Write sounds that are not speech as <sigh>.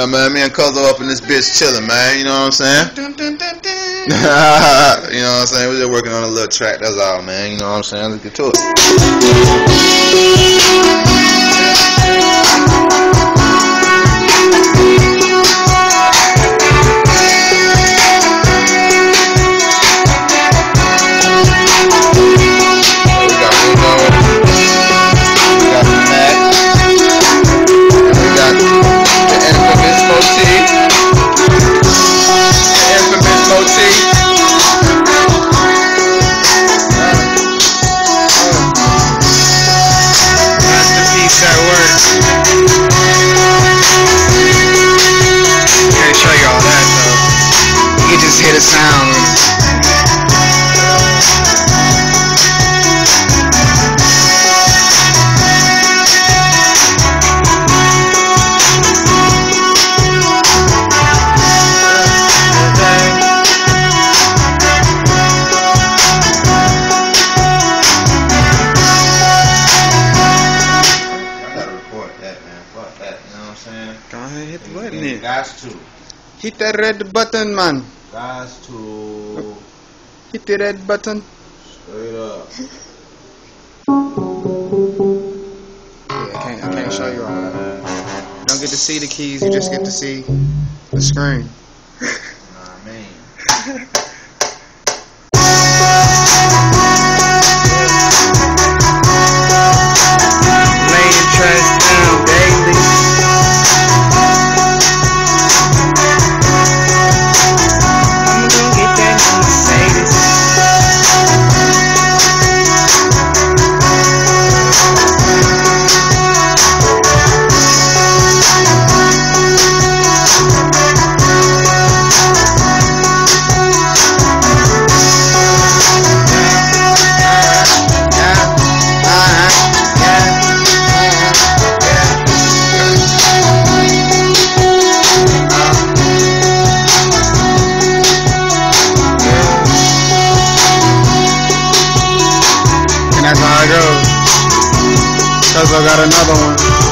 Yeah, man, me and Cuzzo up in this bitch chilling, man. You know what I'm saying? <laughs> You know what I'm saying? We're just working on a little track, that's all, man. You know what I'm saying? Let's get to it. Just hear the sound. I gotta report that, man. Fuck that. You know what I'm saying? Go ahead, hit the button then. Guys to. Hit that red button, man. Guys to. Hit the red button. Straight up. <laughs> Yeah, I can't, I can't show you all that. You don't get to see the keys, you just get to see the screen. How it goes. Got another one.